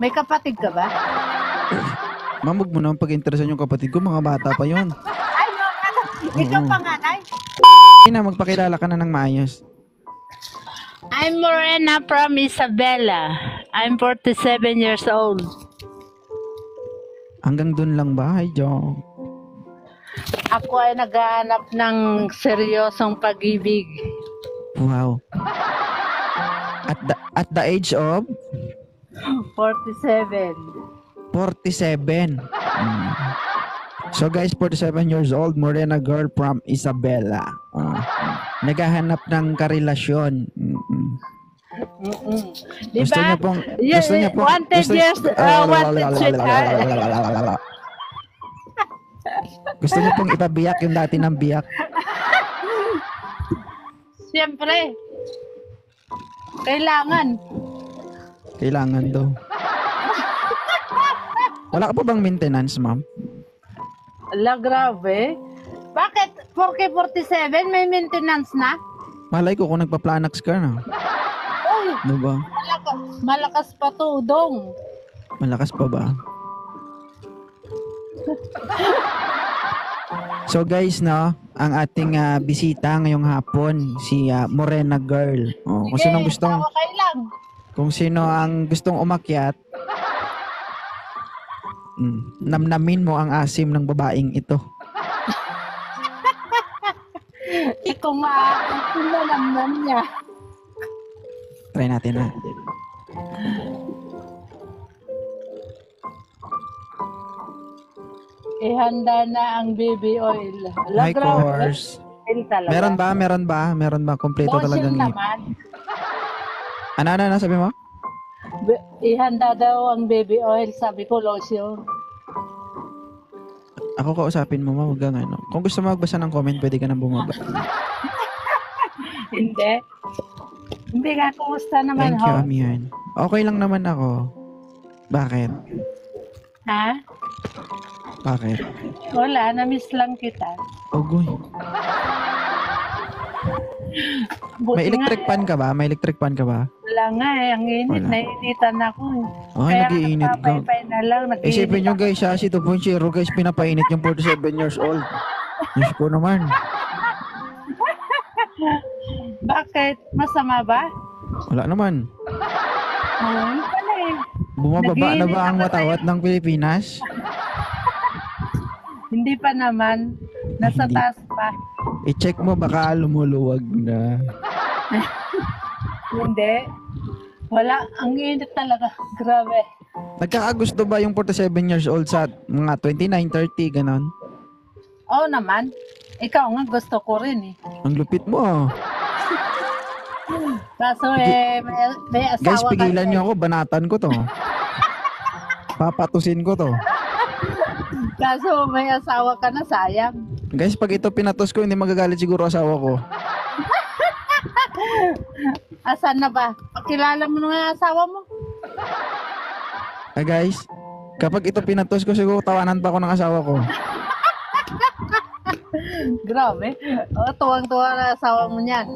May kapatid ka ba? Ma'am, huwag mo naman pag-interesan yung kapatid ko. Mga bata pa yon. Ay, mga anak. Ikaw Oo. panganay. Ay na, magpakilala ka na ng maayos. I'm Morena from Isabela. I'm 47 years old. Hanggang dun lang ba? Hi, Jong. Ako ay naghahanap ng seryosong pag-ibig. Wow. At the, at the age of 47. 47. Mm. So guys, 47 years old, Morena girl from Isabela. Ah. naghahanap ng karelasyon. Mm-mm. Gusto ba? niya pong Yeah, gusto niya pong wanted gusto, years, uh, wanted gusto niya pong ipabiyak yung dati ng biyak. Siyempre. Kailangan. Kailangan daw. Wala ka pa bang maintenance, ma'am? Ala, grabe. Bakit? 4K47 may maintenance na? Malay ko kung nagpa-planax ka na. Uy, Diba? malakas, malakas pa to, dong. Malakas pa ba? So guys, no, ang ating ah, bisita ngayong hapon, si ah, Morena Girl. Oh, kung sino gustong tawa kayo lang. Kung sino ang gustong umakyat, mm, namnamin mo ang asim ng babaeng ito. Ikaw nga, naman niya. Try natin ha. Ihanda na ang baby oil. Ala, Hi, grabe. course. Oil talaga. Meron ba? Meron ba? Meron ba? Kompleto Lotion talagang naman. Ano, ano, ano, sabi mo? Be- ihanda daw ang baby oil. Sabi ko, lotion. Ako kausapin mo, ma, wag kang ano. Kung gusto mo magbasa ng comment, pwede ka nang bumaba. Hindi. Hindi nga, kumusta naman Thank you? Amihan. Okay lang naman ako. Bakit? Ha? Bakit? Wala, na-miss lang kita. Ogoy. Buti May electric pan ka ba? May electric pan ka ba? Wala nga eh, ang init, Wala. nainitan ako. eh. Ay, nag-iinit ka. na lang, nag-iinit Isipin nyo guys, ha, si 2.0 guys, pinapainit yung 47 years old. Diyos ko naman. Bakit? Masama ba? Wala naman. Oo, pala eh. Bumababa na Nag-iinit ba ang ako watawat ng Pilipinas? Hindi pa naman. Nasa Hindi. taas pa. I-check mo baka lumuluwag na. Hindi. Wala. Ang init talaga. Grabe. Nagkakagusto ba yung 47 years old sa mga 29, 30, ganon? Oo naman. Ikaw nga gusto ko rin eh. Ang lupit mo. ah. Kaso eh, may, may asawa Guys, pigilan na nyo ako, banatan ko to. Papatusin ko to. Kaso may asawa ka na, sayang. Guys, pag ito pinatos ko, hindi magagalit siguro asawa ko. Asan na ba? Pakilala mo na asawa mo. Ah, guys, kapag ito pinatos ko, siguro tawanan pa ako ng asawa ko. Grabe. O, tuwang-tuwa na asawa mo niyan.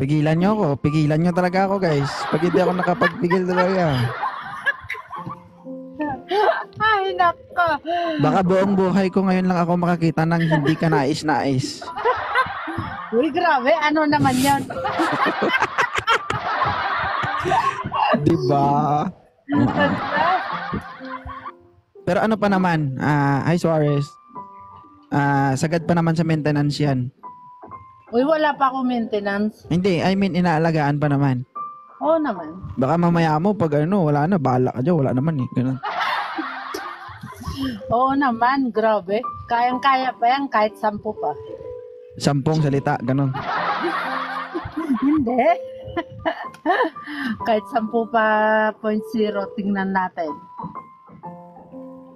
Pigilan nyo ako. Pigilan nyo talaga ako, guys. Pag hindi ako nakapagpigil talaga. Ay, nako. Baka buong buhay ko ngayon lang ako makakita ng hindi ka nais-nais. Uy, grabe. Ano naman yan? Diba? Pero ano pa naman, ah, hi Suarez. Ah, sagad pa naman sa maintenance yan. Uy, wala pa akong maintenance. Hindi, I mean, inaalagaan pa naman. Oo naman. Baka mamaya mo, pag ano, wala na, bahala ka dyan, wala naman eh. Ganun. Oo naman, grabe. Kayang-kaya pa yan kahit sampu pa. Sampung salita, ganun. Hindi. kahit sampu pa point zero, tingnan natin.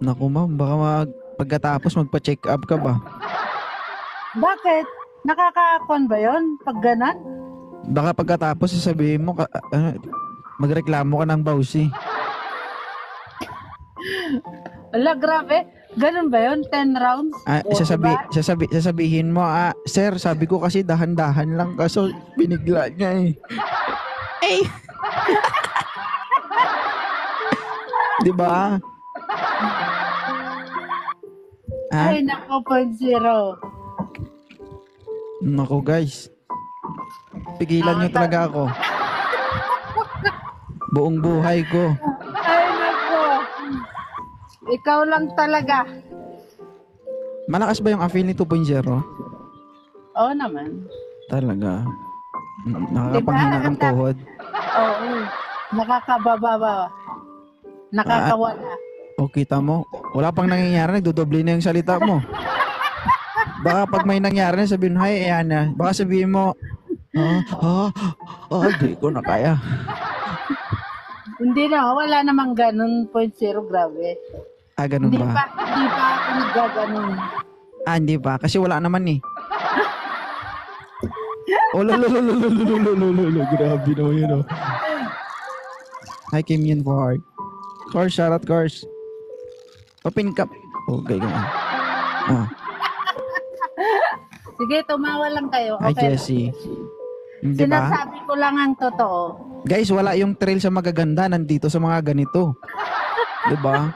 Naku ma'am, baka mag, pagkatapos magpa-check up ka ba? Bakit? Nakaka-con ba yun? Pag ganan? Baka pagkatapos sasabihin mo, ka, ano, magreklamo ka ng bawsi. Ala, grabe. Ganun ba yun? 10 rounds? Ah, O, sasabi, diba? sasabi, sasabihin mo, ah, sir, sabi ko kasi dahan-dahan lang kaso binigla niya eh. Di ba? Ha? Ay, nako, point zero. Nako guys. Pigilan nyo talaga ako. Buong buhay ko. Ikaw lang talaga. Malakas ba yung ni 2.0? Oo naman. Talaga. Nakakapanghina Diba? ng tuhod. Oo. Nakakababa. Nakakawala. O kita mo, wala pang nangyayari, nagdodoble na yung salita mo. Baka pag may nangyari na sabihin, hi, Ayana. Baka sabihin mo, ah, ah, ah, di ko na kaya. Hindi na, wala namang ganun point zero, grabe. Ah, ganun Hindi pa, ba? hindi pa ako. Ah, hindi pa. Kasi wala naman eh. Oh, lo, lo, lo, lo, lo, lo, lo, lo, lo, lo. Grabe naman yun, oh. Hi, Kim Yun for heart. Course, shout out, course. Open cup. Okay, ganun. Ah, Sige, tumawa lang kayo. hi, Okay. Jessie. Hindi ba? Sinasabi ko lang ang totoo. Guys, wala yung trail sa magaganda nandito sa mga ganito. 'Di ba?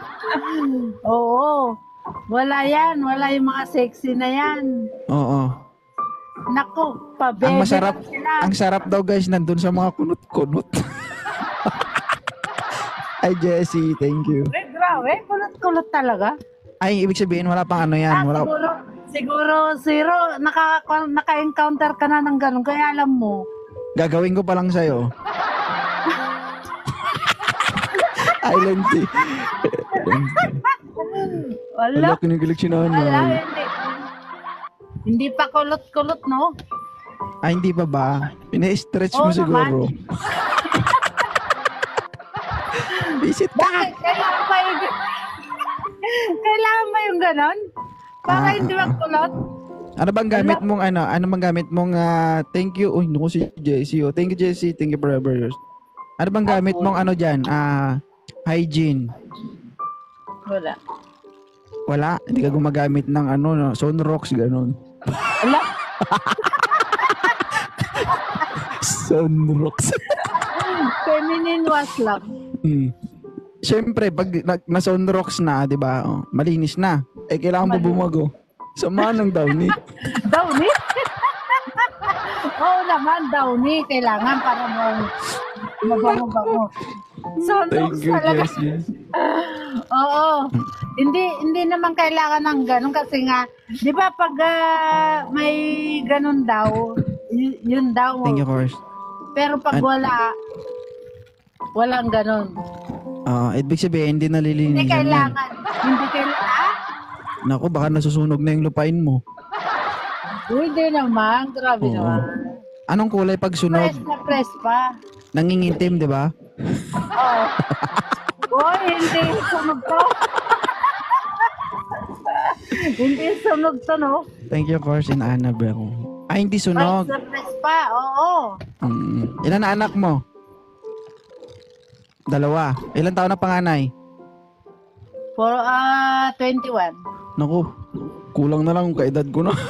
Oo. Wala yan. Wala yung mga sexy na yan. Oo. Nako, pabebe Ang masarap, sila. ang sarap daw guys nandun sa mga kunot-kunot. Ay, Jessie, thank you. Eh, grabe. Kulot-kulot talaga. Ay, ibig sabihin wala pang ano yan. Ah, Wala, siguro, siguro, zero, naka, naka-encounter ka na ng ganun. Kaya alam mo. gagawin ko pa lang sa'yo. Island Sea. Wala. Wala, kinikilig si Wala, nanay. hindi. Hindi pa kulot-kulot, no? Ay, hindi pa ba? Pina-stretch mo Oo siguro. Visit ka! Kailangan pa yung... Kailangan ba yung ganon? Para Ah, hindi ah, ah. magkulot? Ano bang gamit mong ano? Ano bang gamit mong ah, thank you? Uy, naku si Jessie. Oh. Thank you Jessie. Thank you forever yours. Ano bang gamit mong ano diyan? Ah, hygiene. Wala. Wala, hindi ka gumagamit ng ano, no, Sunrox ganun. Wala. Sunrox. Feminine wash lang. hmm. Siyempre, pag na, na Sunrox na, 'di ba? Oh, malinis na. Eh kailangan mo bumago. Sama ng downy. Downy? Oo naman, downy. Kailangan para mo mabango-bango. So, Thank you, talaga. Jessie. Oo. Hindi hindi naman kailangan ng ganun kasi nga, 'di ba pag ah, may ganun daw, y- yun daw. Thank you, course. Pero pag An- wala, walang ganun. Ah, ibig sabihin, hindi Hindi nalilinis yan. kailangan. Hindi kailangan. Naku, baka nasusunog na yung lupain mo. Uy, Hindi naman. Grabe Oo. naman. Anong kulay pag sunog? Press na press pa. Nangingitim, 'di ba? Oo. Uy, hindi sunog to. hindi sunog to, no? Thank you, course, in Annabelle. Ay, hindi sunog. Na press pa. Oo. Mm. Ilan na anak mo? Dalawa. Ilan taon na panganay? For, ah, 21. Naku, kulang na lang kaedad ko na.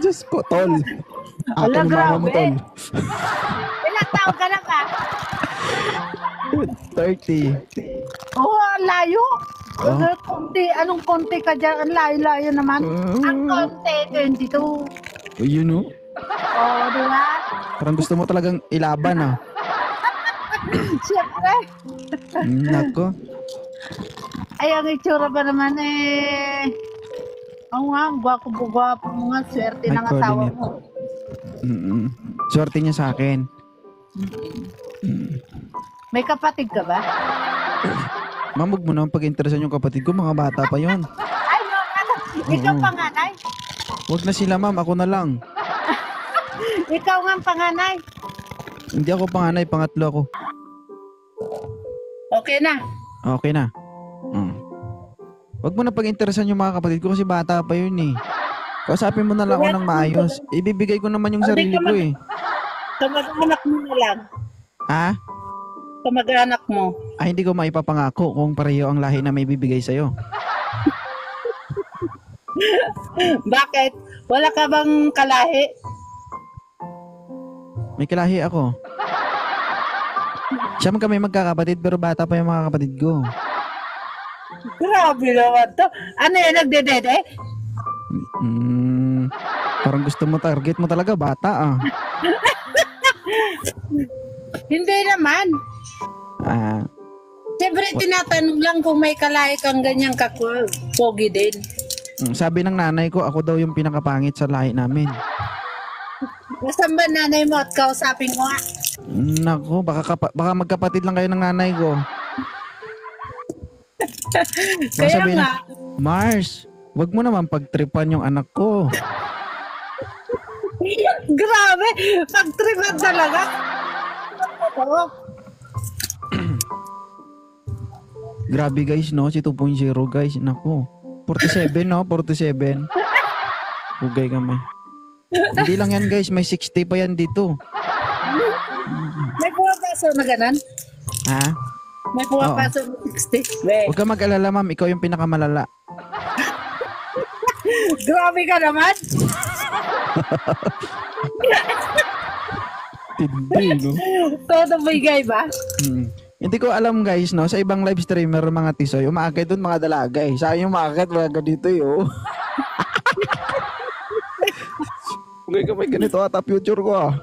Diyos ko, tol. Ng mama mo, tol. Ilang taon ka na ba? 30. Oo, oh, ang layo. Oh. Ano, konti, anong konti ka dyan? Ang layo-layo naman. Ang Mm. konti, 22. Oh, yun, oh. Oo, oh, di ba? Parang gusto mo talagang ilaban, ah. Siyempre. Mm, Nako. Ay, ang itsura ba naman eh. Oo nga, ang gwapo-gwapo mo nga. Swerte ng asawa mo. Mm-mm. Swerte niya sa akin. May kapatid ka ba? Mamag mo naman pag-interesan yung kapatid ko, mga bata pa yon. Ay, no, ano? Ikaw Oo. panganay? Huwag na sila, ma'am. Ako na lang. Ikaw nga ang panganay? Hindi ako panganay, pangatlo ako. Okay na. Okay na. Mm. Huwag mo na pag-interesan yung mga kapatid ko kasi bata pa yun eh. Kausapin mo na lang ako ng maayos. Ibibigay ko naman yung sarili ko eh. Kamag-anak mo na lang. Ha? Kamag-anak mo. Ay, hindi ko maipapangako kung pareho ang lahi na may bibigay sa'yo. Bakit? Wala ka bang kalahi? May kilahi ako. Siya man kami magkakapatid pero bata pa yung mga kapatid ko. Grabe naman to. Ano yun, nagdedede? Mm, parang gusto mo target mo talaga bata ah. Hindi naman. Ah, Siyempre, tinatanong lang kung may kalay kang ganyang kapogi din. mm, sabi ng nanay ko ako daw yung pinakapangit sa lahi namin. Nasaan ba nanay mo at kausapin ko nga? Nako, baka, kapa- baka magkapatid lang kayo ng nanay ko. Baka Kaya sabihin, nga, Mars, wag mo naman pagtripan yung anak ko. Grabe, pagtripan talaga. Oo. Grabe guys, no? Si 2.0 guys. Nako. 47, no? 47. Bugay kami. Hindi lang yan guys, may 60 pa yan dito. May pumapasok na ganan? Ha? May pumapasok na 60? We, Huwag ka mag-alala ma'am, ikaw yung pinakamalala. grabe ka naman. Tindi, no? Todo bigay ba? Hmm. Hindi ko alam guys, no? Sa ibang live streamer, mga tisoy, umaakit doon mga dalaga eh. Sa yung umaakit, mga ganito eh, oh. Bugay ka may ganito ata future ko ah.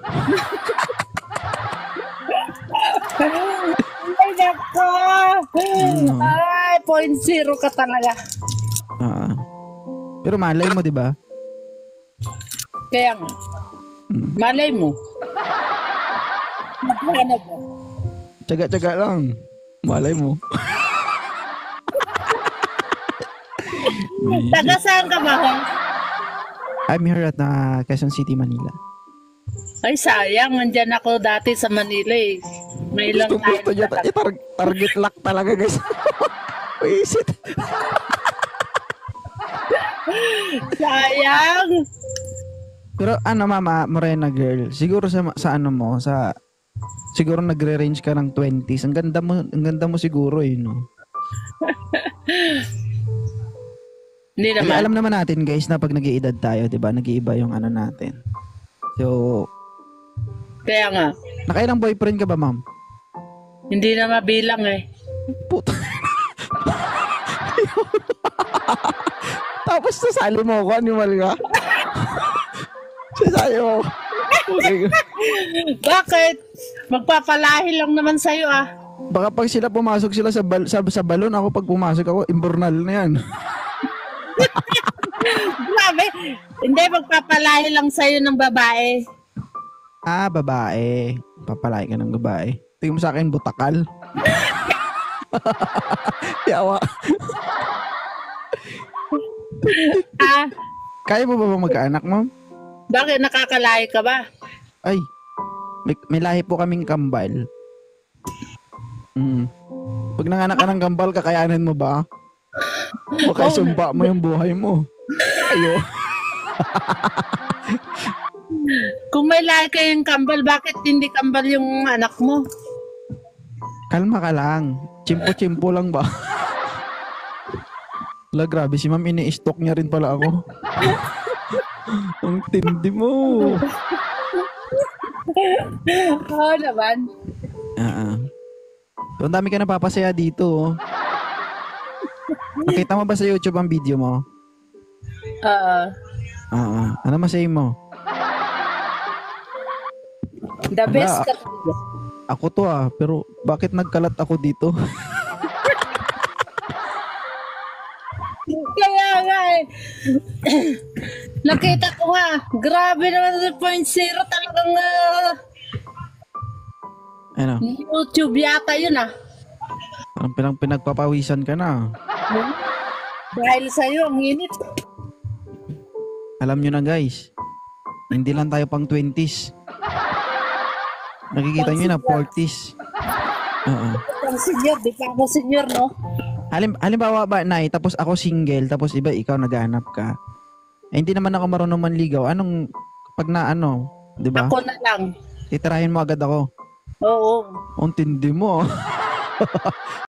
Ay, nako. Ay, point zero ka talaga. Ah. Pero malay mo, di ba? Kaya nga, malay mo. Maghanap mo. Tsaga-tsaga lang. Malay mo. Taga saan ka ba, Hong? I'm here at uh, Quezon City, Manila. Ay, sayang. Nandyan ako dati sa Manila eh. May ilang Gusto, gusto niya, eh, tar- target lock talaga guys. Wisit. Sayang. Pero ano mama, Morena girl, siguro sa, sa ano mo, sa siguro nagre-range ka ng 20s. Ang ganda mo, ang ganda mo siguro eh, no? Hindi naman. alam naman natin guys na pag nag-iedad tayo, 'di ba? Nag-iiba yung ano natin. So, Kaya nga, nakailang boyfriend ka ba, ma'am? hindi na mabilang eh. Puta. Tapos sasali mo ako, animal ka. Okay. Bakit? Magpapalahi lang naman sa'yo ah. Baka pag sila pumasok sila sa, bal- sa, sa balon, ako pag pumasok ako, imbornal na yan. Grabe. Hindi, magpapalahi lang sa'yo ng babae. ah, babae. Papalay ka ng babae. Tingin mo sa akin, butakal. Yawa. Ah, Kaya mo ba bang magkaanak, ma'am? Bakit nakakalahi ka ba? Ay, may, may lahi po kaming kambal. Mm. Pag nanganak ka ng kambal, kakayanin mo ba? Baka sumpa mo yung buhay mo. Ayo. Kung may lahi kayong kambal, bakit hindi kambal yung anak mo? Kalma ka lang. Chimpo-chimpo lang ba? Wala, grabe. Si ma'am, ini-stalk niya rin pala ako. Ang tindi mo. Oo naman. Ah. So, ang dami ka napapasaya dito. oh. Nakita mo ba sa YouTube ang video mo? Oo. Ah. Ano masay mo? the best Wala. ka. Ako to ah, pero bakit nagkalat ako dito? Nakita ko nga. Grabe naman yung point zero talagang ah, ano? YouTube yata yun ah. Parang pinang pinagpapawisan ka na. Dahil sa'yo, ang init. Alam nyo na guys, hindi lang tayo pang 20s. Nakikita nyo na 40s. Oo. Ang senior, di pa ako senior, no? Halim, halimbawa ba, Nay, tapos ako single, tapos iba ikaw naghahanap ka. Eh, hindi naman ako marunong manligaw. Anong, pag na ano, di ba? Ako na lang. Titirahin mo agad ako. Oo. Ang tindi mo.